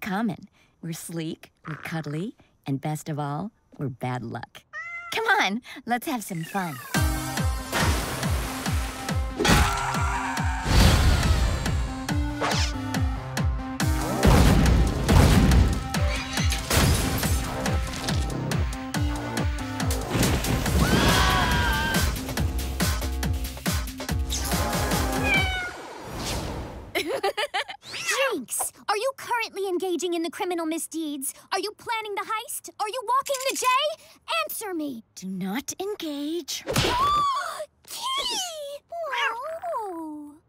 common. We're sleek, we're cuddly, and best of all, we're bad luck. Come on, let's have some fun. Jinx, you currently engaging in the criminal misdeeds? Are you planning the heist? Are you walking the J? Answer me. Do not engage. Kitty!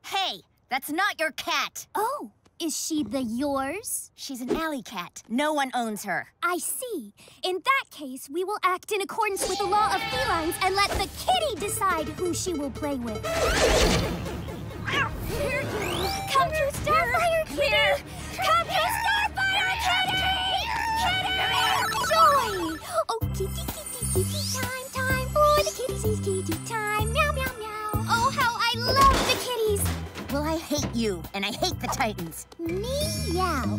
Hey, that's not your cat. Oh, is she the yours? She's an alley cat. No one owns her. I see. In that case, we will act in accordance with the law of felines and let the kitty decide who she will play with. I hate you, and I hate the Titans. Meow.